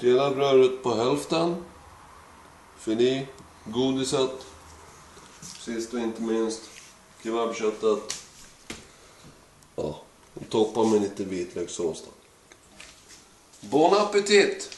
Dela brödet på hälften. Fini, godiset. Sist och inte minst, kebabköttet. Ja, toppa med lite vitlökssås då. Bon appétit!